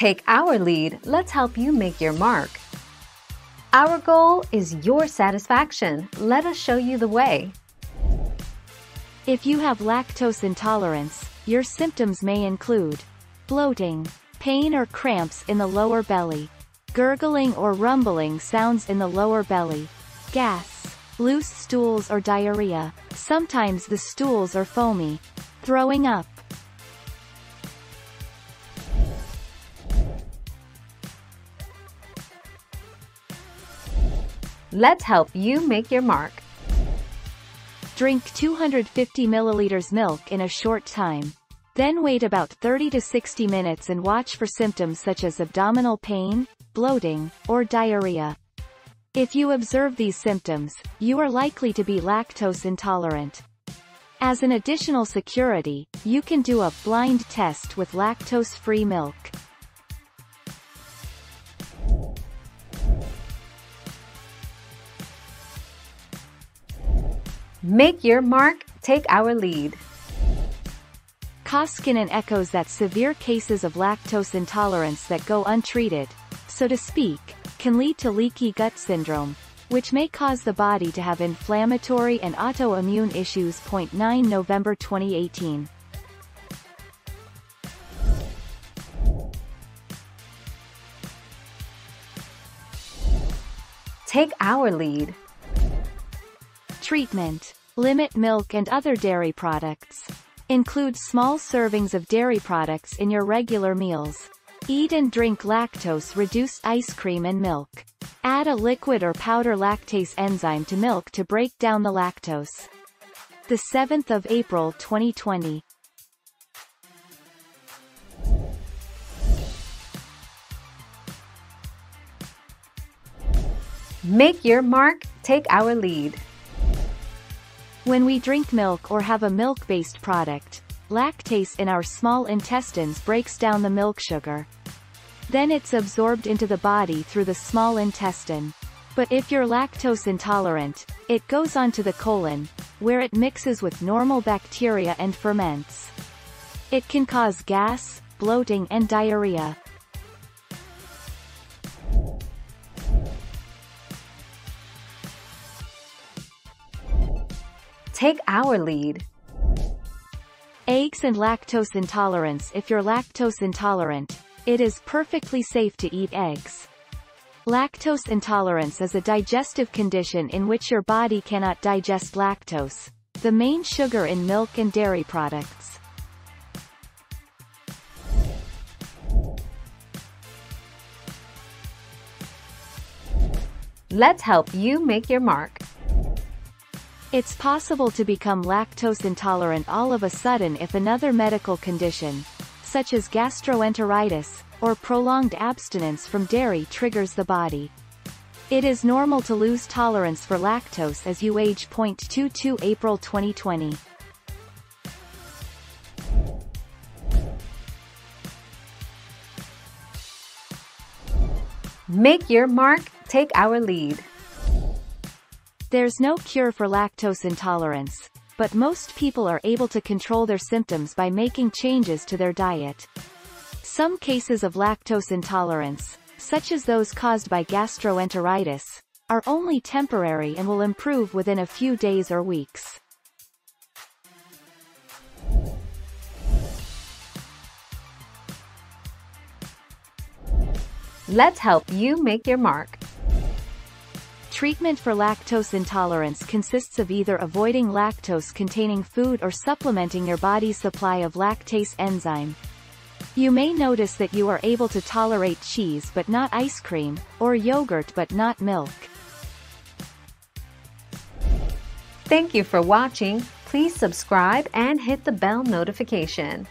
Take our lead, let's help you make your mark. Our goal is your satisfaction. Let us show you the way. If you have lactose intolerance, your symptoms may include bloating, pain or cramps in the lower belly, gurgling or rumbling sounds in the lower belly, gas, loose stools or diarrhea, sometimes the stools are foamy, throwing up. Let's help you make your mark. Drink 250 milliliters milk in a short time. Then wait about 30 to 60 minutes and watch for symptoms such as abdominal pain, bloating, or diarrhea. If you observe these symptoms, you are likely to be lactose intolerant. As an additional security, you can do a blind test with lactose-free milk. Make your mark, take our lead. Koskinen echoes that severe cases of lactose intolerance that go untreated, so to speak, can lead to leaky gut syndrome, which may cause the body to have inflammatory and autoimmune issues. 9 November 2018. Take our lead. Treatment. Limit milk and other dairy products. Include small servings of dairy products in your regular meals. Eat and drink lactose-reduced ice cream and milk. Add a liquid or powder lactase enzyme to milk to break down the lactose. The 7th of April 2020. Make your mark, take our lead. When we drink milk or have a milk-based product, lactase in our small intestines breaks down the milk sugar. Then it's absorbed into the body through the small intestine. But if you're lactose intolerant, it goes on to the colon, where it mixes with normal bacteria and ferments. It can cause gas, bloating and diarrhea. Take our lead. Eggs and lactose intolerance If you're lactose intolerant, it is perfectly safe to eat eggs. Lactose intolerance is a digestive condition in which your body cannot digest lactose, the main sugar in milk and dairy products. Let's help you make your mark. It's possible to become lactose intolerant all of a sudden if another medical condition, such as gastroenteritis, or prolonged abstinence from dairy triggers the body. It is normal to lose tolerance for lactose as you age. 22 April 2020. Make your mark, take our lead. There's no cure for lactose intolerance, but most people are able to control their symptoms by making changes to their diet. Some cases of lactose intolerance, such as those caused by gastroenteritis, are only temporary and will improve within a few days or weeks. Let's help you make your mark. Treatment for lactose intolerance consists of either avoiding lactose-containing food or supplementing your body's supply of lactase enzyme. You may notice that you are able to tolerate cheese but not ice cream, or yogurt but not milk. Thank you for watching. Please subscribe and hit the bell notification.